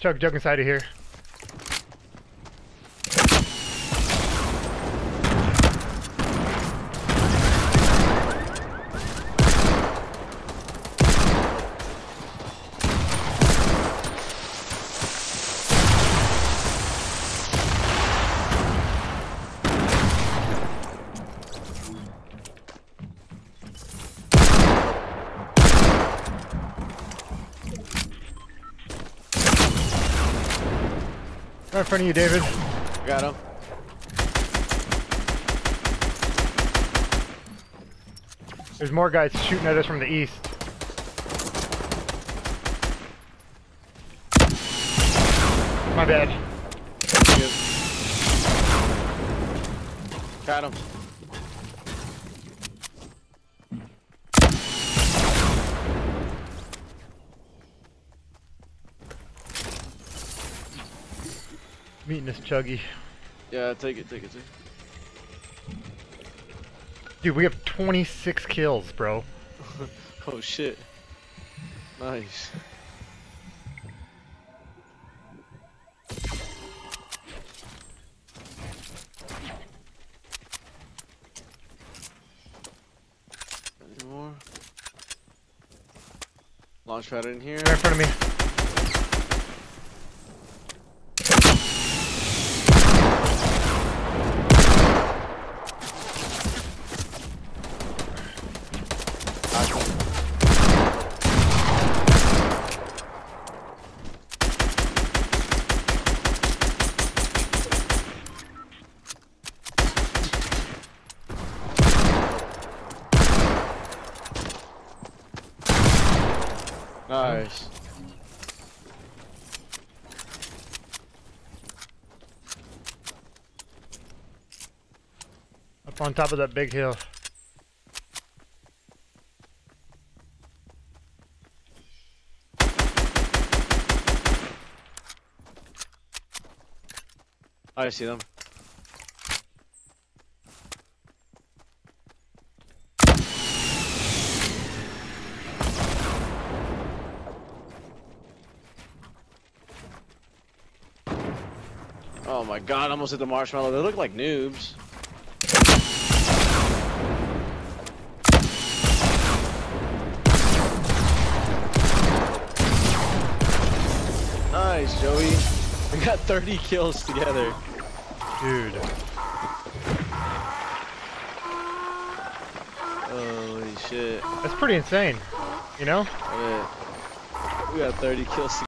Chug, jug inside of here. Right in front of you, David. Got him. There's more guys shooting at us from the east. My bad. Got him. Meeting this chuggy. Yeah, take it, take it, take it. Dude, we have 26 kills, bro. Oh shit. Nice. Any more? Launchpad in here. Right in front of me. Nice. Up on top of that big hill. I see them. Oh my god, almost hit the marshmallow. They look like noobs. Nice, Joey. We got 30 kills together. Dude. Holy shit. That's pretty insane. You know? Yeah. We got 30 kills